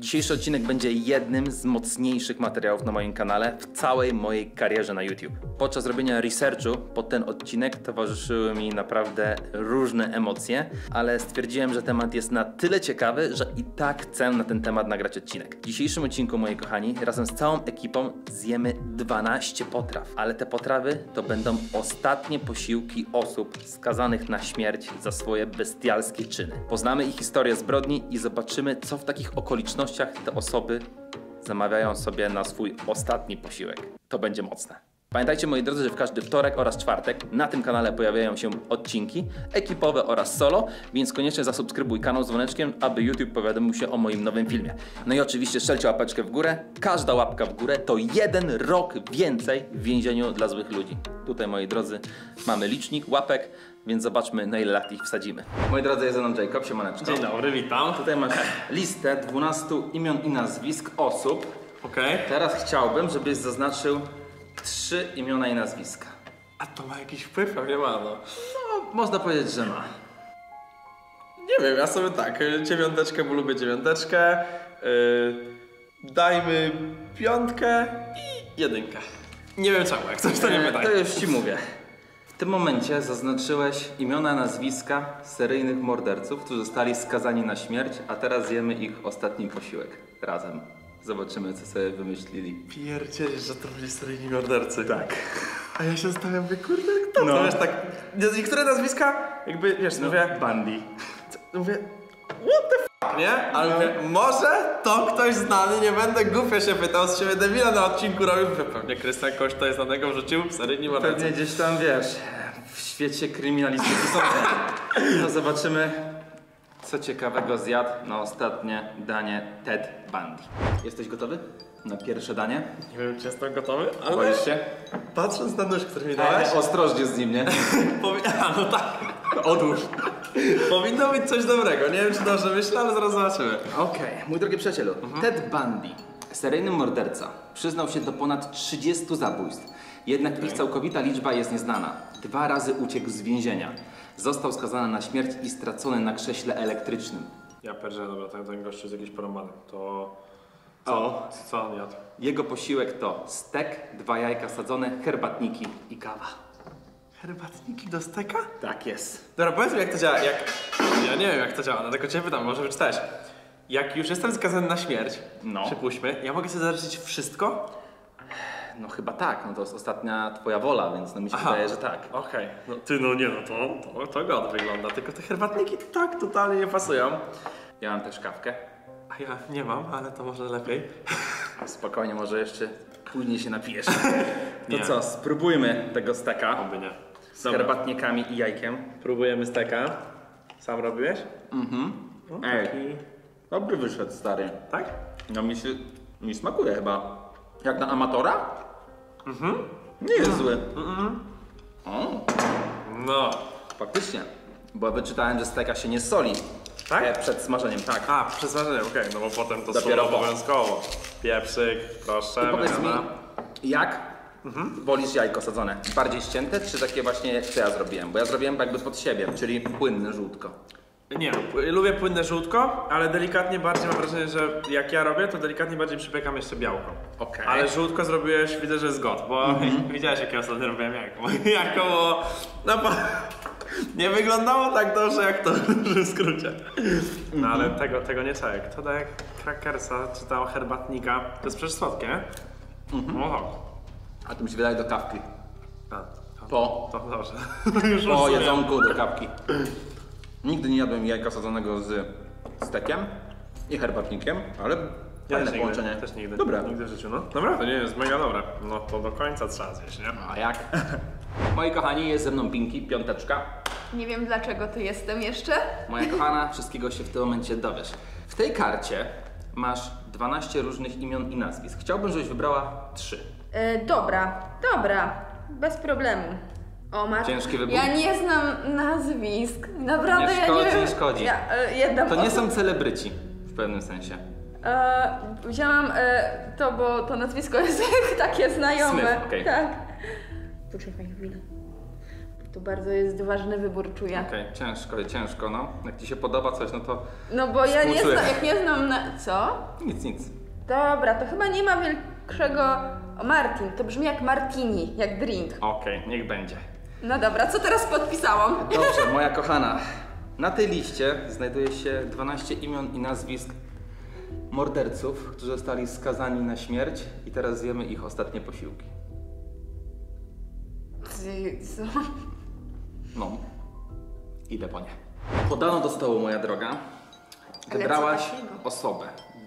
Dzisiejszy odcinek będzie jednym z mocniejszych materiałów na moim kanale w całej mojej karierze na YouTube. Podczas robienia researchu pod ten odcinek towarzyszyły mi naprawdę różne emocje, ale stwierdziłem, że temat jest na tyle ciekawy, że i tak chcę na ten temat nagrać odcinek. W dzisiejszym odcinku, moi kochani, razem z całą ekipą zjemy 12 potraw, ale te potrawy to będą ostatnie posiłki osób skazanych na śmierć za swoje bestialskie czyny. Poznamy ich historię zbrodni i zobaczymy, co w takich okolicznościach te osoby zamawiają sobie na swój ostatni posiłek. To będzie mocne. Pamiętajcie moi drodzy, że w każdy wtorek oraz czwartek na tym kanale pojawiają się odcinki ekipowe oraz solo, więc koniecznie zasubskrybuj kanał z dzwoneczkiem, aby YouTube powiadomił się o moim nowym filmie. No i oczywiście strzelcie łapeczkę w górę. Każda łapka w górę to jeden rok więcej w więzieniu dla złych ludzi. Tutaj moi drodzy mamy licznik łapek, więc zobaczmy na ile lat ich wsadzimy. Moi drodzy, jest ze mną Jacob, siemaneczko. Dzień dobry, witam. Tutaj masz listę 12 imion i nazwisk osób. Okej. Teraz chciałbym, żebyś zaznaczył trzy imiona i nazwiska. A to ma jakiś wpływ? Pewnie ma, no. No, można powiedzieć, że ma. Nie wiem, ja sobie tak, y, dziewiąteczkę, bo lubię dziewiąteczkę. Yy, dajmy piątkę i jedynkę. Nie wiem czemu, jak coś to nie E, pytaj. to już ci mówię. W tym momencie zaznaczyłeś imiona, nazwiska seryjnych morderców, którzy zostali skazani na śmierć, a teraz zjemy ich ostatni posiłek razem. Zobaczymy, co sobie wymyślili. Pierdzielisz, że to byli seryjni mordercy. Tak. A ja się zastanawiam, mówię, kurde, kto No. to? Wiesz, tak, niektóre nazwiska, jakby, wiesz, mówię, Bundy. mówię, what the fuck, nie? Ale mówię, może to ktoś znany, nie będę głupio się pytał, z siebie debila na odcinku robił, mówię, pewnie Krystian kogoś to jest znanego wrzucił, seryjni mordercy. Pewnie gdzieś tam, wiesz, w świecie kryminalistyki są. No zobaczymy, co ciekawego zjadł na ostatnie danie Ted Bundy. Jesteś gotowy na pierwsze danie? Nie wiem, czy jestem gotowy, ale Boisz się? patrząc na nóż, który mi dałeś, Ale ostrożnie z nim, nie? powi- a, no tak, odłóż. Powinno być coś dobrego, nie wiem, czy dobrze myślę, ale zaraz zobaczymy. Okej, mój drogi przyjacielu, Ted Bundy, seryjny morderca, przyznał się do ponad 30 zabójstw. Jednak ich całkowita liczba jest nieznana. Dwa razy uciekł z więzienia. Został skazany na śmierć i stracony na krześle elektrycznym. Ja pierdzę, dobra, ten, ten gościu jest jakiś porąbany, to... O. Co on jadł? Jego posiłek to stek, dwa jajka sadzone, herbatniki i kawa. Herbatniki do steka? Tak jest. Dobra, powiedz mi jak to działa, jak... Ja nie wiem jak to działa, dlatego cię pytam, może wyczytałeś. Jak już jestem skazany na śmierć, No. przypuśćmy, ja mogę sobie zaliczyć wszystko? No chyba tak, no to jest ostatnia twoja wola, więc no mi się Aha. wydaje, że tak. Okej, no ty no nie no, to, to, to god wygląda, tylko te herbatniki tak totalnie nie pasują. Ja mam też kawkę. A ja nie mam, ale to może lepiej. Spokojnie, może jeszcze później się napijesz. To Nie. co, spróbujmy tego steka Oby nie. Z Dobra. herbatnikami i jajkiem. Próbujemy steka. Sam robiłeś? Mhm. No, Ej. taki... Dobry wyszedł, stary. Tak? No mi się, mi smakuje chyba. Jak na amatora? Mhm. Nie jest zły. O, No. faktycznie. Bo wyczytałem, że steka się nie soli. Tak? E, przed smarzeniem, tak. A, przesmażenie, okej, no bo potem to Dopiero sól po. obowiązkowo. Pieprzyk, proszę, I powiedz mi, wymiana. Jak wolisz jajko sadzone? Bardziej ścięte, czy takie właśnie jak to ja zrobiłem? Bo ja zrobiłem jakby pod siebie, czyli płynne żółtko. Nie, lubię płynne żółtko, ale delikatnie bardziej mam wrażenie, że jak ja robię, to delikatnie bardziej przypiekam jeszcze białko. Okej. Ale żółtko zrobiłeś, widzę, że jest god, bo widziałeś jak ja ostatnio robiłem jajko. Jajko było... No bo... Nie wyglądało tak dobrze jak to w skrócie. No ale tego, tego nie trzeba. Jak to daje krakersa, czy tam herbatnika, to jest przecież słodkie, nie? Oho. A to mi się wydaje do kawki. A, to, Po. to dobrze. Już Po rozumiem. jedzonku do kapki. Nigdy nie jadłem jajka sadzonego z stekiem i herbatnikiem, ale Ja fajne też połączenie. nigdy, też nigdy. Dobre. Nigdy w życiu, no. Dobra, to nie jest mega dobre. No to do końca trzeba zjeść, nie? A jak? Moi kochani, jest ze mną Pinki, piąteczka. Nie wiem dlaczego tu jestem jeszcze. Moja kochana, wszystkiego się w tym momencie dowiesz. W tej karcie masz 12 różnych imion i nazwisk. Chciałbym, żebyś wybrała 3. E, dobra, dobra, bez problemu. O, Mar... Ciężki wybór. Ja nie znam nazwisk. Naprawdę Nie ja szkodzi, nie wiem. szkodzi. Ja, e, jedna To nie osoba- są celebryci w pewnym sensie. E, wzięłam e, to, bo to nazwisko jest takie znajome. Smith, okej. Tak. Poczekaj chwilę. To bardzo jest ważny wybór, czuję. Okej, ciężko, ciężko, no. Jak ci się podoba coś, no to No bo ja nie Współczuję. znam, jak nie znam na... Co? nic, nic. Dobra, to chyba nie ma większego... O, Martin, to brzmi jak martini, jak drink. Okej, niech będzie. No dobra, co teraz podpisałam? Dobrze, moja kochana. Na tej liście znajduje się 12 imion i nazwisk morderców, którzy zostali skazani na śmierć i teraz zjemy ich ostatnie posiłki. Ty, co? No, idę po nie. Podano do stołu, moja droga. Wybrałaś takiego? osobę.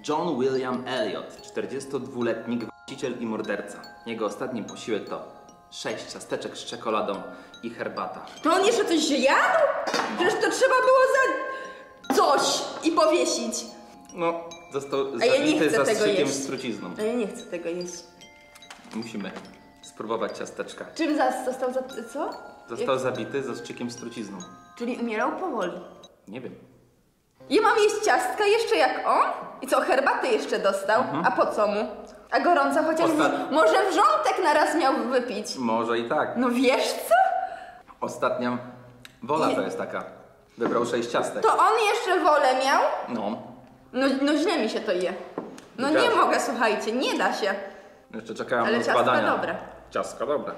John William Elliot, 42-letni gwałciciel i morderca. Jego ostatni posiłek to 6 ciasteczek z czekoladą i herbata. To on jeszcze coś jadł? Przecież to trzeba było za coś i powiesić. No, został A ja nie zabity chcę tego zastrzykiem jeść. z trucizną. A ja nie chcę tego jeść. Musimy spróbować ciasteczka. Czym zas został za... co? Został Jak... zastrzykiem zastrzykiem z trucizną. Czyli umierał powoli. Nie wiem. Ja mam jeść ciastka jeszcze jak on? I co, herbaty jeszcze dostał? A po co mu? A gorąca chociaż... Ostat- Może wrzątek naraz miał wypić? Może i tak. No wiesz co? Ostatnia wola Nie. to jest taka. Wybrał sześć ciastek. To on jeszcze wolę miał? No. No, no źle mi się to je. No nie Zgadza. mogę, słuchajcie, nie da się. Jeszcze czekałem Ale na ciastka dobre. Ciastka dobre.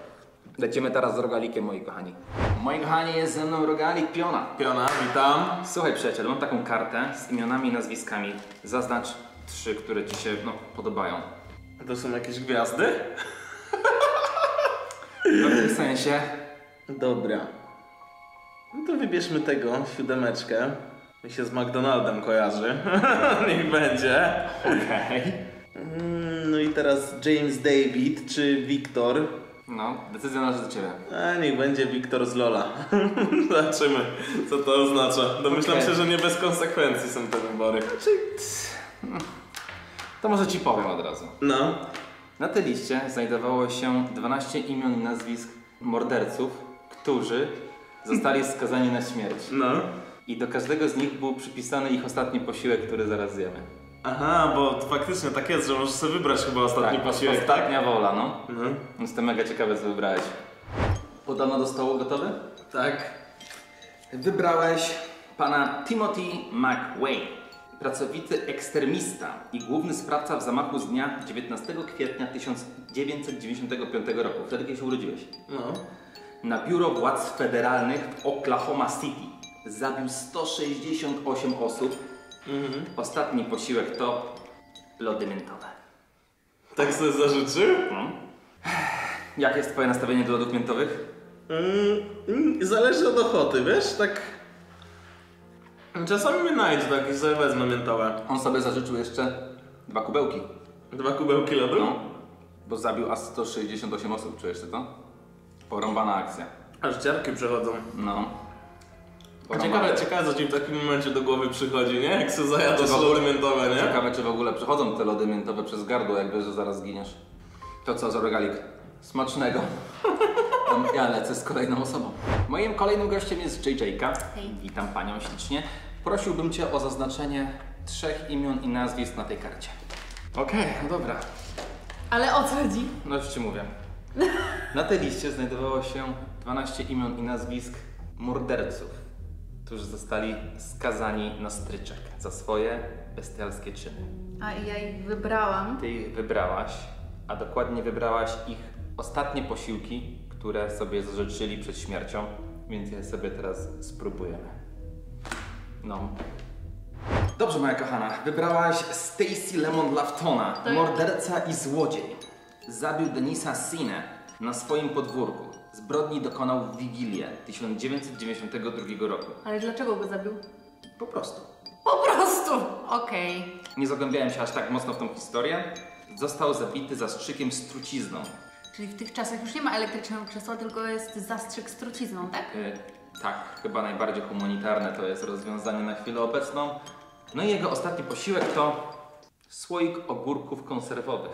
Lecimy teraz z rogalikiem, moi kochani. Moi kochani, jest ze mną rogalik Piona. Piona, witam. Słuchaj przyjaciel, mam taką kartę z imionami i nazwiskami. Zaznacz trzy, które ci się no, podobają. To są jakieś gwiazdy? W pewnym sensie Dobra. No to wybierzmy tego, siódemeczkę. Mi się z McDonaldem kojarzy. Niech będzie. Okej. Mm, No i teraz James David czy Wiktor. No, decyzja należy do ciebie. A niech będzie Wiktor z Lola. Zobaczymy, co to oznacza. Domyślam Okej. się, że nie bez konsekwencji są te wybory. To może ci powiem od razu. No. Na tej liście znajdowało się 12 imion i nazwisk morderców, którzy zostali skazani na śmierć. No. I do każdego z nich był przypisany ich ostatni posiłek, który zaraz zjemy. Aha, bo faktycznie tak jest, że możesz sobie wybrać chyba ostatni posiłek, tak? ostatnia wola, no. No. Jestem mega ciekawy, co wybrałeś. Podano do stołu, gotowy? Tak. Wybrałeś pana Timothy McWay, pracowity ekstremista i główny sprawca w zamachu z dnia 19 kwietnia 1995 roku, wtedy kiedy się urodziłeś. No. Na biuro władz federalnych w Oklahoma City zabił 168 osób. Ostatni posiłek to lody miętowe. Tak sobie zażyczył? No. Jak jest twoje nastawienie do lodów miętowych? Mm, mm, zależy od ochoty, wiesz, tak... Czasami mnie najdzie, tak i sobie wezmę miętowe. On sobie zażyczył jeszcze dwa kubełki. Dwa kubełki lodu? No. Bo zabił aż 168 osób, czujesz ty to? Porąbana akcja. Aż ciarki przechodzą. No. Ciekawe, ciekawe, co ci w takim momencie do głowy przychodzi, nie? Jak sobie zajadasz w lody ogóle- miętowe, nie? Ciekawe, czy w ogóle przechodzą te lody miętowe przez gardło, jak wiesz, że zaraz zginiesz. To co za regalik? Smacznego. Ja lecę z kolejną osobą. Moim kolejnym gościem jest JJ-ka. Witam panią ślicznie. Prosiłbym cię o zaznaczenie trzech imion i nazwisk na tej karcie. Okej, no dobra. Ale o co chodzi? No już ci mówię. Na tej liście znajdowało się 12 imion i nazwisk morderców, którzy zostali skazani na stryczek za swoje bestialskie czyny. A ja ich wybrałam. Ty ich wybrałaś, a dokładnie wybrałaś ich ostatnie posiłki, które sobie zażyczyli przed śmiercią, więc je sobie teraz spróbujemy. No. Dobrze, moja kochana. Wybrałaś Stacy Lemon Laftona, morderca i złodziej. Zabił Denisa Sinę na swoim podwórku. Zbrodni dokonał w Wigilię 1992 roku. Ale dlaczego go zabił? Po prostu. Po prostu! Okej. Nie zagłębiałem się aż tak mocno w tą historię. Został zabity zastrzykiem z trucizną. Czyli w tych czasach już nie ma elektrycznego krzesła, tylko jest zastrzyk z trucizną, tak? Y, tak, chyba najbardziej humanitarne to jest rozwiązanie na chwilę obecną. No i jego ostatni posiłek to słoik ogórków konserwowych.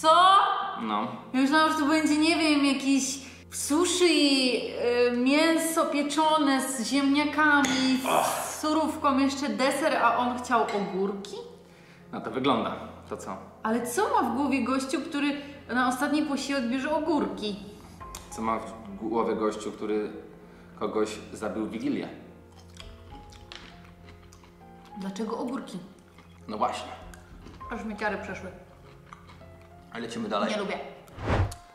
Co? No, myślałam, że to będzie, nie wiem, jakiś sushi, y, mięso pieczone z ziemniakami, z surówką, jeszcze deser, a on chciał ogórki? no to wygląda. To co? Ale co ma w głowie gościu, który na ostatni posiłek bierze ogórki? Co ma w głowy gościu, który kogoś zabił w Wigilię. Dlaczego ogórki? No właśnie. Aż mi ciary przeszły. A lecimy dalej. Nie lubię.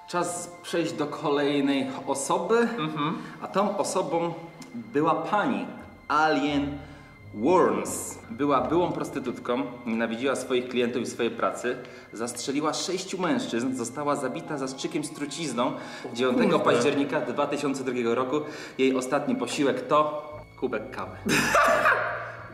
Czas przejść do kolejnej osoby, a tą osobą była pani Alien Worms. Była byłą prostytutką, nienawidziła swoich klientów i swojej pracy, zastrzeliła sześciu mężczyzn, została zabita zastrzykiem z trucizną 9 kurde. października 2002 roku. Jej ostatni posiłek to kubek kawy.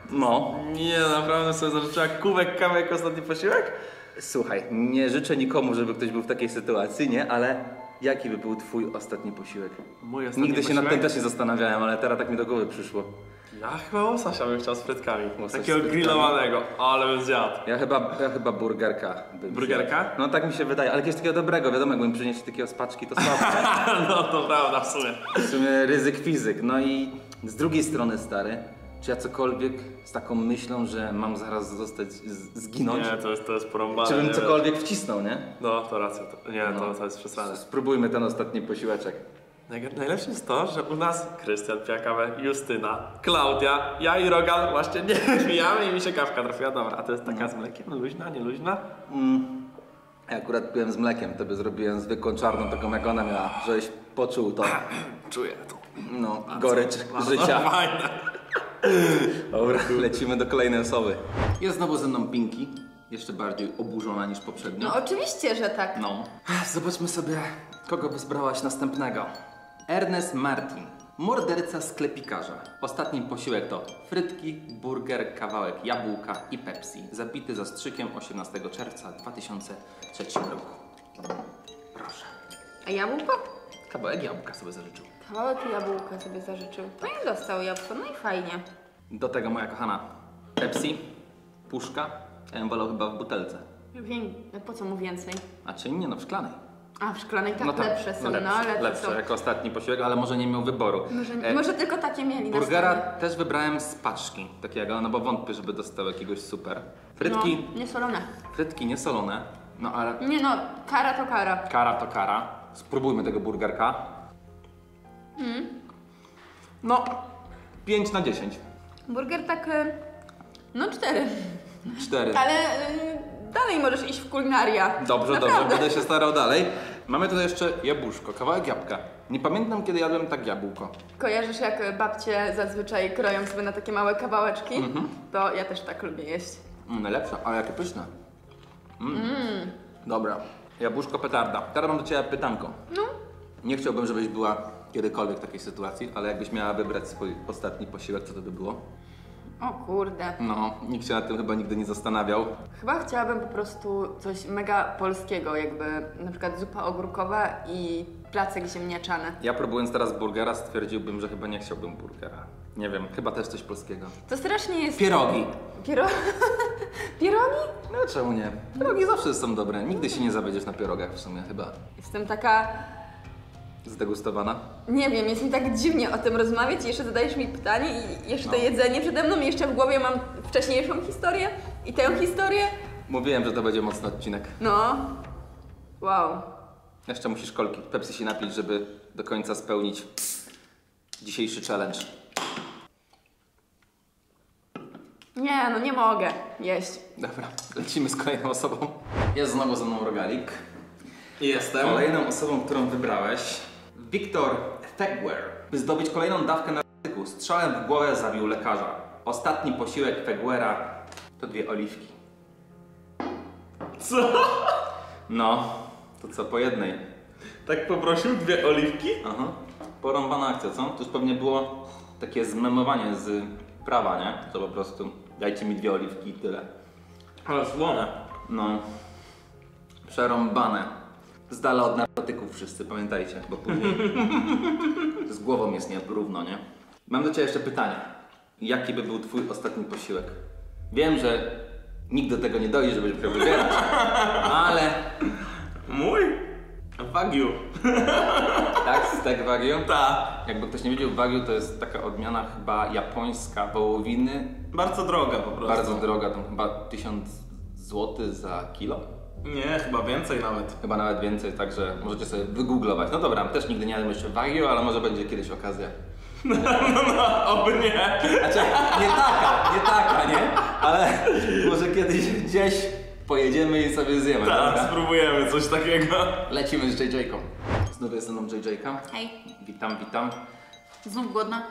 No, Nie, naprawdę sobie zażyczyła kubek kawy jako ostatni posiłek? Słuchaj, nie życzę nikomu, żeby ktoś był w takiej sytuacji, nie? Ale jaki by był twój ostatni posiłek? Mój ostatni Nigdy się nad tym też nie zastanawiałem, ale teraz tak mi do głowy przyszło. Ja chyba łososia bym chciał z frytkami. Łosoś Takiego z frytkami. grillowanego, ale bym zjadł. Ja chyba, ja chyba burgerka bym Burgerka? zjadł. No tak mi się wydaje, ale jakiegoś takiego dobrego, wiadomo, jakbym przynieść takiego z paczki, to słabo. no to prawda w sumie. w sumie ryzyk fizyk. No i z drugiej strony, stary, czy ja cokolwiek z taką myślą, że mam zaraz zostać, z, zginąć? Nie, to jest, to jest porąbane. Czy bym nie cokolwiek wcisnął, nie? No, to racja. To, nie, No. to, to jest przesada. Spróbujmy ten ostatni posiłeczek. Najg- Najlepsze jest to, że u nas Krystian pija kawę, Justyna, Klaudia, ja i Rogal właśnie nie pijamy i mi się kawka trafiła. Dobra, a to jest taka z mlekiem? Luźna, nie luźna? Ja akurat piłem z mlekiem, tobie zrobiłem zwykłą czarną, taką jak ona miała, żeś poczuł to, Czuję to. no, gorycz Bardzo życia. Fajne. Dobra, lecimy do kolejnej osoby. Jest znowu ze mną Pinki, jeszcze bardziej oburzona niż poprzednio. No oczywiście, że tak. No. Zobaczmy sobie, kogo wyzbrałaś następnego. Ernest Martin, morderca sklepikarza. Ostatni posiłek to frytki, burger, kawałek jabłka i Pepsi. Zabity zastrzykiem 18 czerwca 2003 roku. Proszę. A jabłko? Kawałek jabłka sobie zażyczył. Kawałek jabłka sobie zażyczył. No i dostał jabłko, no i fajnie. Do tego moja kochana Pepsi, puszka. Ja bym wolał chyba w butelce. Wiem, po co mu więcej? A czy nie, no w szklanej. A, w szklanej tak lepsze są, no, lepsze, ale to lepsze są. jako ostatni posiłek, ale może nie miał wyboru. Może, E, może tylko takie mieli Burgera też wybrałem z paczki takiego, no bo wątpię, żeby dostał jakiegoś super. Frytki, No, niesolone. frytki niesolone, no ale Nie no, kara to kara. kara to kara. Spróbujmy tego burgerka. Hmm? No, 5 na 10. Burger tak, e, no cztery. 4. Ale e, dalej możesz iść w kulinaria. Dobrze, Naprawdę. dobrze, będę się starał dalej. Mamy tutaj jeszcze jabłuszko, kawałek jabłka. Nie pamiętam, kiedy jadłem tak jabłko. Kojarzysz jak babcie zazwyczaj kroją sobie na takie małe kawałeczki? Mhm. To ja też tak lubię jeść. Mm, najlepsze, ale jakie pyszne. Mm. Dobra, jabłuszko petarda. Teraz mam do Ciebie pytanko. No, Nie chciałbym, żebyś była kiedykolwiek w takiej sytuacji, ale jakbyś miała wybrać swój ostatni posiłek, co to by było? o kurde. No, nikt się nad tym chyba nigdy nie zastanawiał. Chyba chciałabym po prostu coś mega polskiego, jakby na przykład zupa ogórkowa i placek ziemniaczany. Ja próbując teraz burgera stwierdziłbym, że chyba nie chciałbym burgera. Nie wiem, chyba też coś polskiego. To strasznie jest... Pierogi. Piero... Pierogi? No czemu nie? Pierogi zawsze są dobre. Nigdy się nie zawiedziesz na pierogach w sumie chyba. Jestem taka... Zdegustowana? Nie wiem, jest mi tak dziwnie o tym rozmawiać i jeszcze zadajesz mi pytanie i jeszcze to No. jedzenie przede mną i jeszcze w głowie mam wcześniejszą historię i tę historię. Mówiłem, że to będzie mocny odcinek. No. Wow. Jeszcze musisz kolki Pepsi się napić, żeby do końca spełnić dzisiejszy challenge. Nie, no nie mogę jeść. Dobra, lecimy z kolejną osobą. Jest znowu ze mną Rogalik. Jestem. Kolejną osobą, którą wybrałeś, Wiktor Fegwer. By zdobyć kolejną dawkę narkotyku, strzałem w głowę zabił lekarza. Ostatni posiłek Fegwera to dwie oliwki. Co? No, to co po jednej. Tak poprosił dwie oliwki? Aha. Porąbana akcja, co? To już pewnie było takie zmemowanie z prawa, nie? To po prostu dajcie mi dwie oliwki i tyle. Ale słone. No. Przerąbane. Z dala od narkotyków wszyscy, pamiętajcie, bo później z głową jest nierówno, nie? Mam do Ciebie jeszcze pytanie. Jaki by był Twój ostatni posiłek? Wiem, że nikt do tego nie dojdzie, żebyś musiał wybierać, ale Mój? Wagyu. tak, stek wagyu? Ta. Jakby ktoś nie wiedział, wagyu to jest taka odmiana chyba japońska wołowiny. Bardzo droga po prostu. Bardzo droga, tam chyba 1000 zł za kilo. Nie, chyba więcej nawet. Chyba nawet więcej, także możecie sobie wygooglować. No dobra, też nigdy nie jadłem jeszcze wagyu, ale może będzie kiedyś okazja. No, no, oby nie. Znaczy, nie taka, nie taka, nie? Ale może kiedyś gdzieś pojedziemy i sobie zjemy, Tak, dobra? spróbujemy coś takiego. Lecimy z JJ-ką. Znów jest ze mną JJ-ka. Hej, Witam, witam. znów głodna?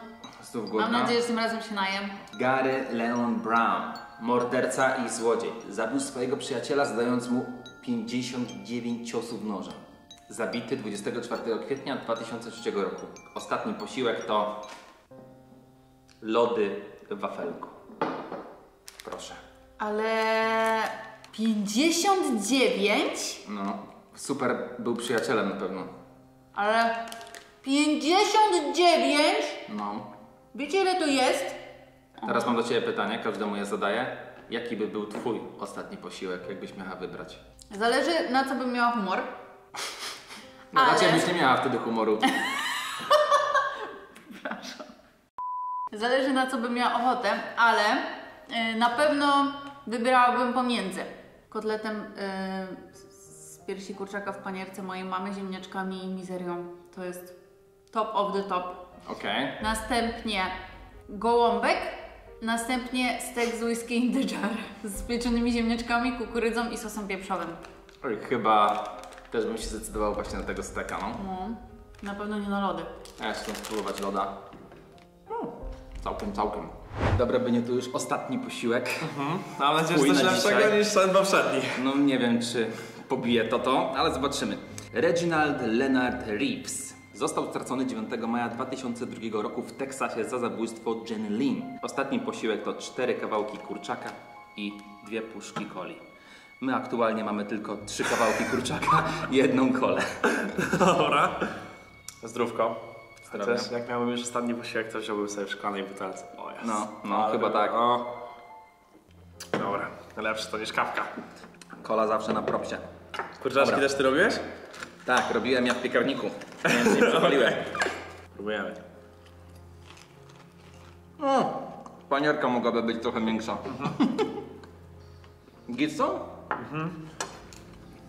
Znów Mam głodna. nadzieję, że tym razem się najem. Gary Leon Brown, morderca i złodziej, zabił swojego przyjaciela zadając mu 59 ciosów nożem. Zabity 24 kwietnia 2003 roku. Ostatni posiłek to lody w wafelku. Proszę. Ale 59? No, super był przyjacielem na pewno. Ale 59? No. Wiecie ile to jest? Teraz mam do Ciebie pytanie, każdemu je zadaję. Jaki by był Twój ostatni posiłek, jakbyś miała wybrać? Zależy na co bym miała humor. No, Ale- Raczej byś nie miała wtedy humoru. Zależy na co bym miała ochotę, ale y, na pewno wybierałabym pomiędzy kotletem y, z- piersi kurczaka w panierce mojej mamy, ziemniaczkami i mizerią. To jest top of the top. Okej. Następnie gołąbek, następnie stek z whisky in the jar z pieczonymi ziemniaczkami, kukurydzą i sosem pieprzowym. Oj, chyba też bym się zdecydował właśnie na tego steka, no. No, na pewno nie na lody. Ja chcę spróbować loda. Całkiem, całkiem. Dobra, będzie to już ostatni posiłek. Mam nadzieję, że coś na lepszego dzisiaj. niż ten poprzedni. No nie wiem, czy pobije to to, ale zobaczymy. Reginald Leonard Reeves został stracony 9 maja 2002 roku w Teksasie za zabójstwo Jenny Lynn. Ostatni posiłek to cztery kawałki kurczaka i dwie puszki coli. My aktualnie mamy tylko trzy kawałki kurczaka i jedną kolę. Dobra. Zdrówko. Zdrowia. Chociaż jak miałbym już ostatni posiłek, to wziąłbym sobie w szklanej butelce. O jest. No, no, chyba tak. O. Dobra, lepsze to niż kawka. Kola zawsze na propsie. Kurczaczki Dobra. też ty robiłeś? Tak, robiłem ja w piekarniku. Więc nie przepaliłem. Próbujemy. O, panierka mogłaby być trochę większa. Git co?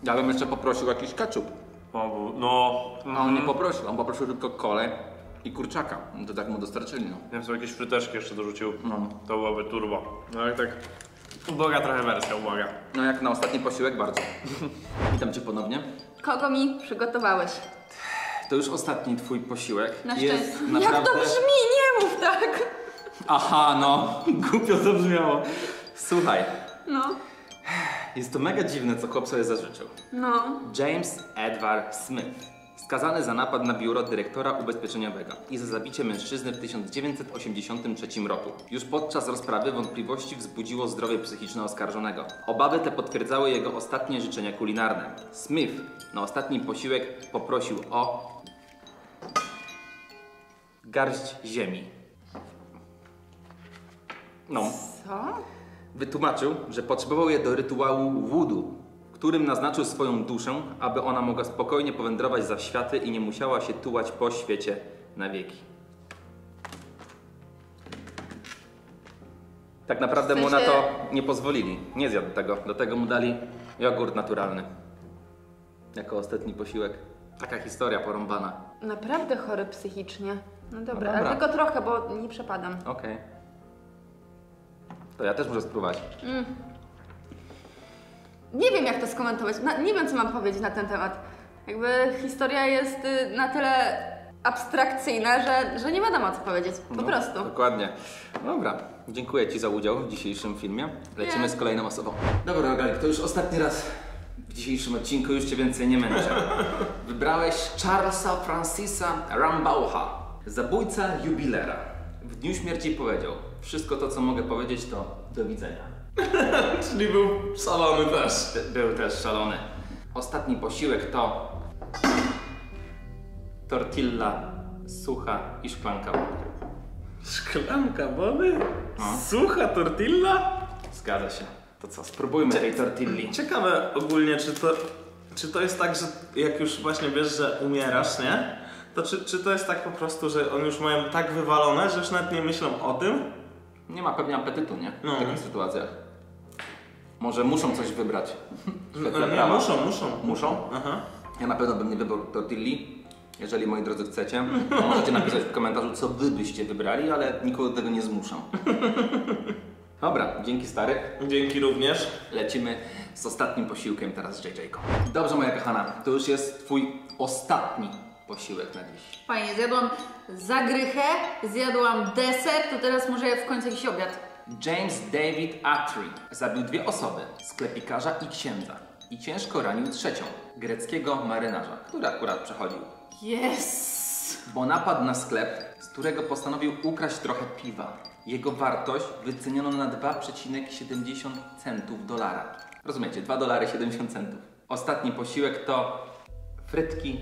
Ja bym jeszcze poprosił jakiś ketchup. O, bu- no. A on nie poprosił, on poprosił tylko kolę i kurczaka. To tak mu dostarczyli, no. Ja bym sobie jakieś fryteczki jeszcze dorzucił. No. To byłoby turbo. No ale tak. Uboga trochę wersja, uboga. No jak na ostatni posiłek bardzo. Witam Cię ponownie. Kogo mi przygotowałeś? To już ostatni Twój posiłek. Na Jest szczęście. Jak to brzmi? Nie mów tak! Aha, no. Głupio to brzmiało. Słuchaj, No, jest to mega dziwne, co chłop sobie zażyczył. no. James Edward Smith. Skazany za napad na biuro dyrektora ubezpieczeniowego i za zabicie mężczyzny w 1983 roku. Już podczas rozprawy wątpliwości wzbudziło zdrowie psychiczne oskarżonego. Obawy te potwierdzały jego ostatnie życzenia kulinarne. Smith na ostatni posiłek poprosił o garść ziemi. No. Co? Wytłumaczył, że potrzebował je do rytuału wudu, którym naznaczył swoją duszę, aby ona mogła spokojnie powędrować za światy i nie musiała się tułać po świecie na wieki. Tak naprawdę W mu na sensie- to nie pozwolili. Nie zjadł tego. Do tego mu dali jogurt naturalny. Jako ostatni posiłek. Taka historia porąbana. Naprawdę chory psychicznie. No dobra, No dobra. ale tylko trochę, bo nie przepadam. Okej. To ja też muszę spróbować. Nie wiem, jak to skomentować. Na, nie wiem, co mam powiedzieć na ten temat. Jakby historia jest y, na tyle abstrakcyjna, że, że nie wiadomo, co powiedzieć. Po No, prostu. Dokładnie. Dobra, dziękuję Ci za udział w dzisiejszym filmie. Lecimy Nie. z kolejną osobą. Dobra, Galik, to już ostatni raz w dzisiejszym odcinku, już Cię więcej nie męczę. Wybrałeś Charlesa Francisa Rambaucha, zabójca jubilera. W dniu śmierci powiedział, wszystko to, co mogę powiedzieć, to do widzenia. Czyli był szalony też. By- Był też szalony. Ostatni posiłek to tortilla sucha i szklanka wody. Szklanka wody? No. Sucha tortilla? Zgadza się. To co, spróbujmy tej tortilli. Ciekawe ogólnie, czy to, czy to jest tak, że jak już właśnie wiesz, że umierasz, nie? To czy, czy to jest tak po prostu, że oni już mają tak wywalone, że już nawet nie myślą o tym? Nie ma pewnie apetytu, nie? W No. takich sytuacjach. Może muszą coś wybrać. Świetle Nie, prawa. muszą, muszą. Muszą? Aha. Ja na pewno bym nie wybrał tortilli. Jeżeli moi drodzy chcecie, to możecie napisać w komentarzu, co wy byście wybrali, ale nikogo do tego nie zmuszam. Dobra, dzięki stary. Dzięki również. Lecimy z ostatnim posiłkiem teraz z JJ-ką. Dobrze moja kochana, to już jest twój ostatni posiłek na dziś. Fajnie, zjadłam zagrychę, zjadłam deser, to teraz może w końcu jakiś obiad. James David Attree zabił dwie osoby, sklepikarza i księdza. I ciężko ranił trzecią, greckiego marynarza, który akurat przechodził. Yes! Bo napadł na sklep, z którego postanowił ukraść trochę piwa. Jego wartość wyceniono na 2,70 centów dolara. Rozumiecie, 2 dolary 70 centów. Ostatni posiłek to frytki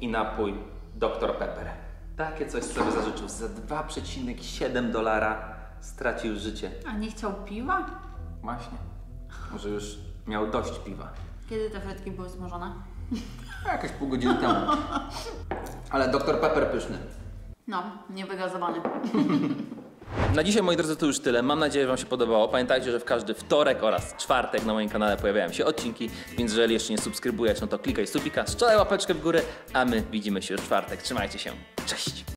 i napój Dr Pepper. Takie coś sobie zażyczył. Za 2,7 dolara stracił życie. A nie chciał piwa? Właśnie. Może już miał dość piwa. Kiedy te frytki były smażone? Jakieś pół godziny temu. Ale Dr Pepper pyszny. No, niewygazowany. Na dzisiaj, moi drodzy, to już tyle. Mam nadzieję, że Wam się podobało. Pamiętajcie, że w każdy wtorek oraz czwartek na moim kanale pojawiają się odcinki, więc jeżeli jeszcze nie subskrybujesz, no to klikaj subika, strzelaj łapeczkę w górę, a my widzimy się już w czwartek. Trzymajcie się. Cześć!